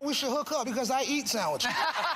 We should hook up because I eat sandwiches.